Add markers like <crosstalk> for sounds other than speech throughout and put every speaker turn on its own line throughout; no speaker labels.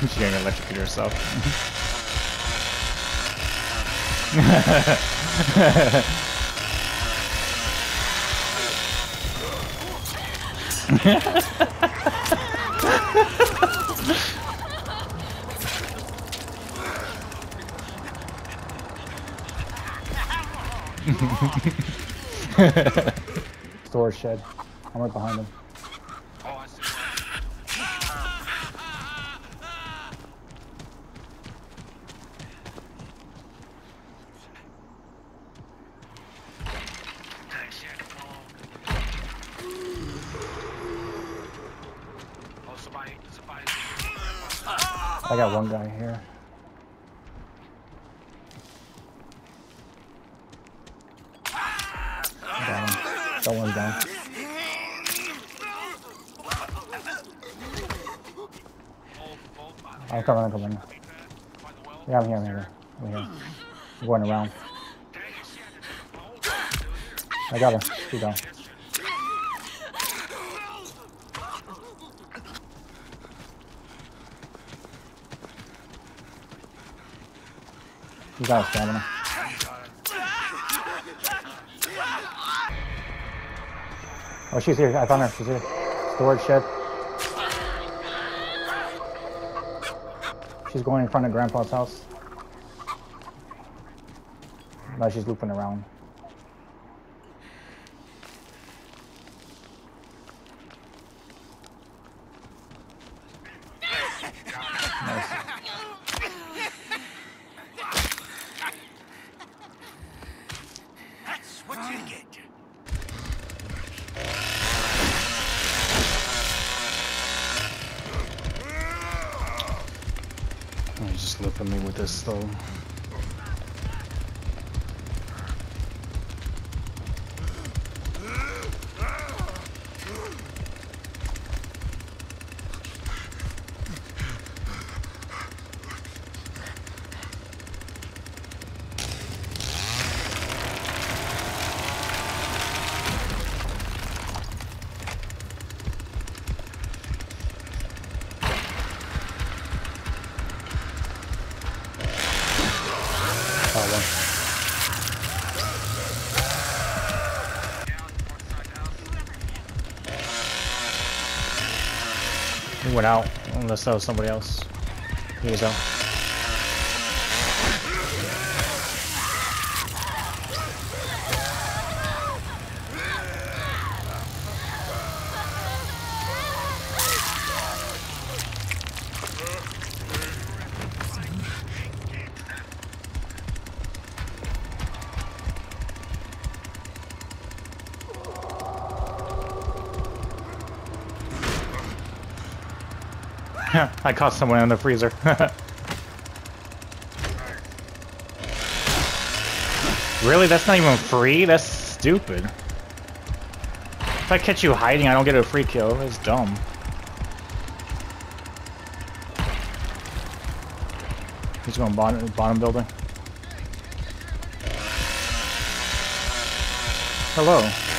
<laughs> She's gonna electrocute herself. <laughs>
Storage shed. I'm right behind him.
I
got one guy here. Down. That one's down. I'm coming, I'm coming. Yeah, I'm here, I'm here. I'm here. I'm going around. I got him. He's down. He's got a stamina. Oh, she's here. I found her. She's here. Storage shed. She's going in front of Grandpa's house. Now she's looping around. Nice.
That's what you get.
Oh, he's just looking Oh, one. He went out, unless that was somebody else. He was out. <laughs> I caught someone in the freezer. <laughs> really? That's not even free? That's stupid. If I catch you hiding, I don't get a free kill. That's dumb. He's going bottom, bottom building. Hello.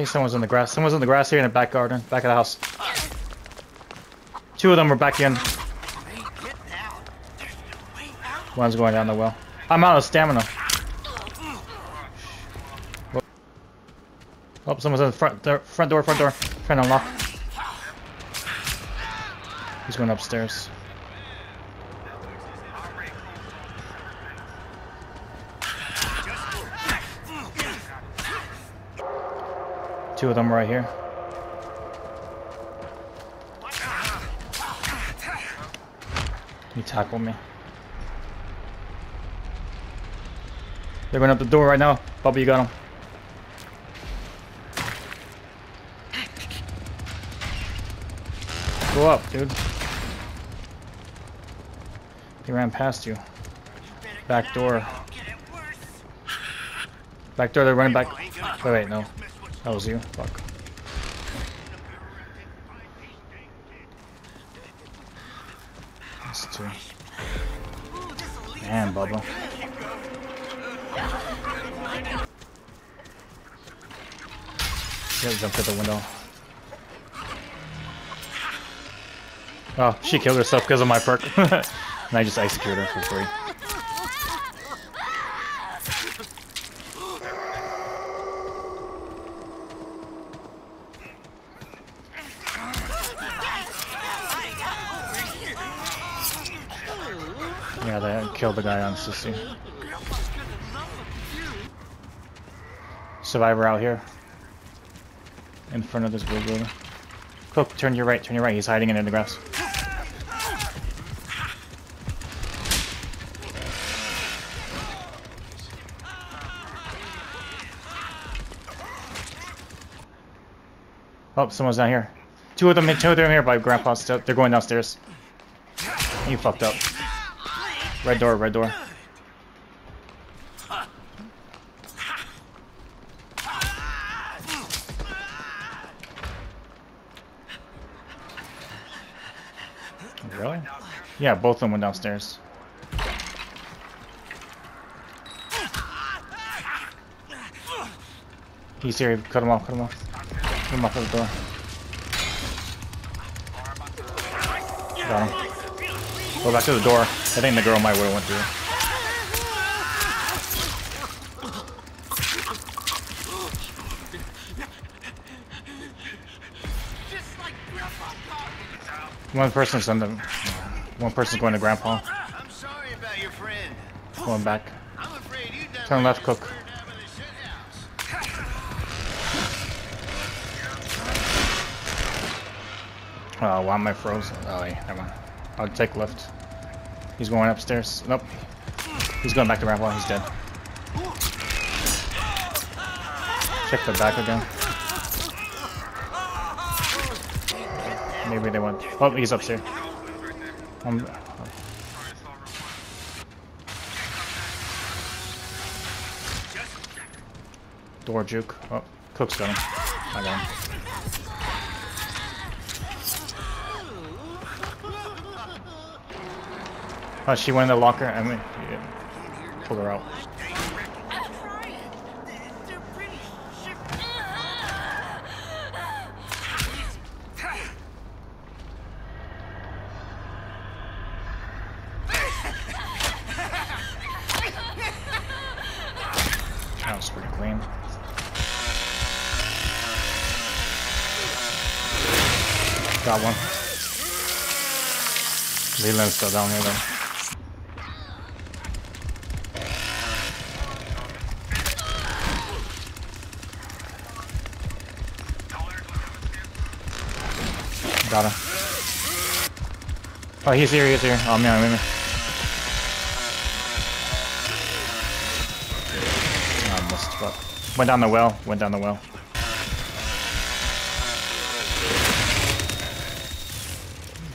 Think someone's in the grass. Someone's in the grass here in the back garden, back of the house. Two of them are back in. One's going down the well. I'm out of stamina. Oh, someone's in the front door, front door, front door. Trying to unlock. He's going upstairs. Two of them right here. He tackled me. They're going up the door right now. Bubba, you got him. Go up, dude. He ran past you. Back door. Back door, they're running back. Wait, wait, no. That was you. Fuck. That's two. Man, Bubba. Yeah, jumped at the window. Oh, she killed herself because of my perk. <laughs> and I just executed her for free. Yeah, they killed the guy on Sissy. Survivor out here. In front of this building. Cook, turn your right, turn your right. He's hiding in the grass. Oh, someone's down here. Two of them, two of them here by Grandpa's. They're going downstairs. You fucked up. Red door, red door. Really? Yeah, both of them went downstairs. He's here. Cut him off. Cut him off. Cut him off at the door. Got him. Go back to the door. I think the girl might have went through. One person's on the. One person's going to Grandpa.
I'm sorry about your friend.
Going back.
I'm afraid you done
Turn left, Cook.
learned out of the shit house. <laughs>
Oh, why am I frozen? Oh, wait, never mind. I'll take left. He's going upstairs. Nope. He's going back to Grandpa. He's dead. Check the back again. Maybe they went. Oh, he's upstairs. Um, door juke. Oh, Cook's got him. I got him. Oh, she went in the locker. I mean, yeah. pull her out. Got one. Leland's still down here though. Got him. Oh, he's here, he's here. Oh, man, man. Oh, I missed, but went down the well. Went down the well.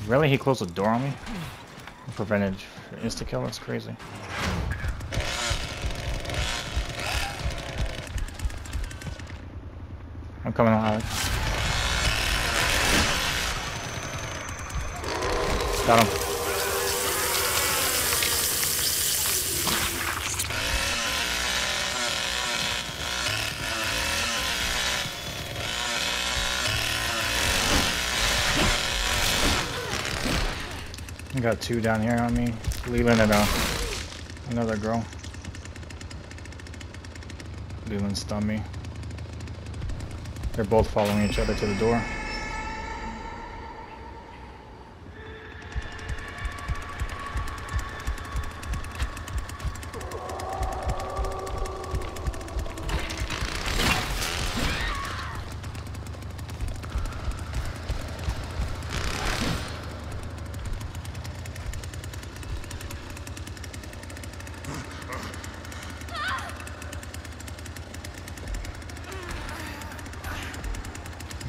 Really? He closed the door on me? Prevented insta kill? That's crazy. I'm coming out. Got him. I got two down here on me. Leland and uh, another girl. Leland stunned me. They're both following each other to the door.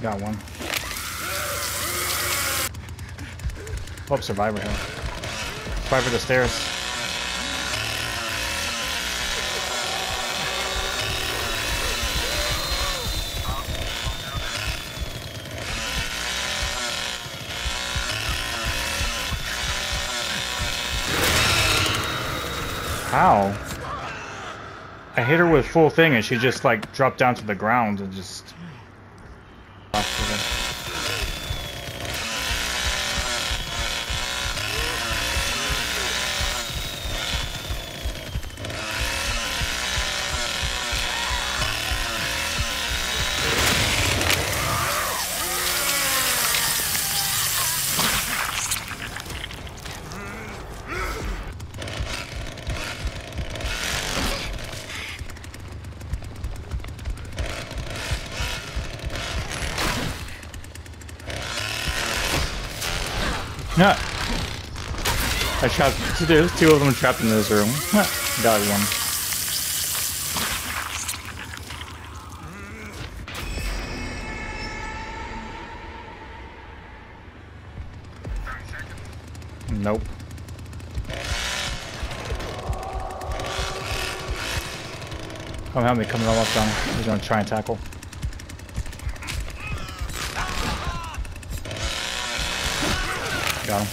Got one. Oh, survivor here. Survivor the stairs. How? I hit her with full thing and she just like dropped down to the ground and just. Yeah. I trapped two, two of them trapped in this room. Got one. Nope. Come help me, coming all up down. He's gonna try and tackle. Got.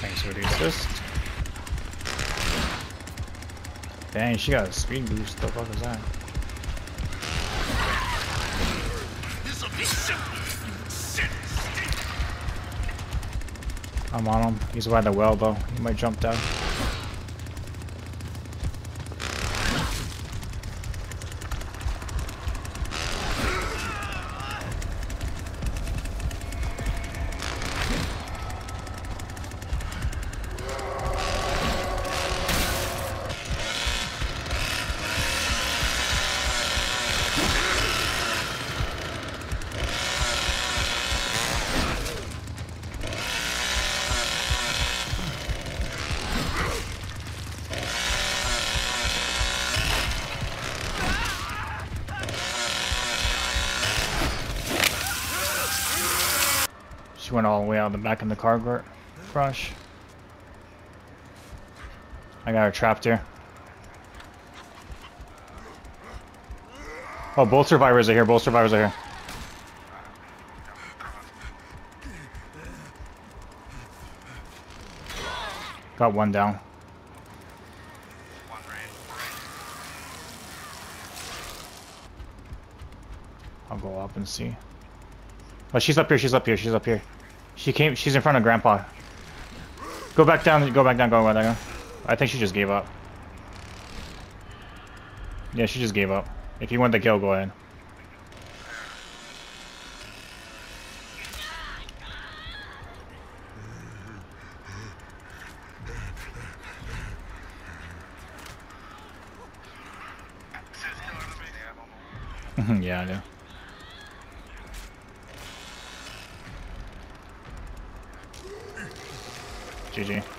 Thanks for the assist. Dang, she got a speed boost. The fuck is that? I'm on him. He's by the well though. He might jump down. Went all the way out the back in the car garage. I got her trapped here. Oh, both survivors are here. Both survivors are here. Got one down. I'll go up and see. Oh, she's up here. She's up here. She's up here. She came. She's in front of Grandpa. Go back down. Go back down. Go back down. I think she just gave up. Yeah, she just gave up. If you want the kill, go ahead. <laughs> yeah, I do. GG.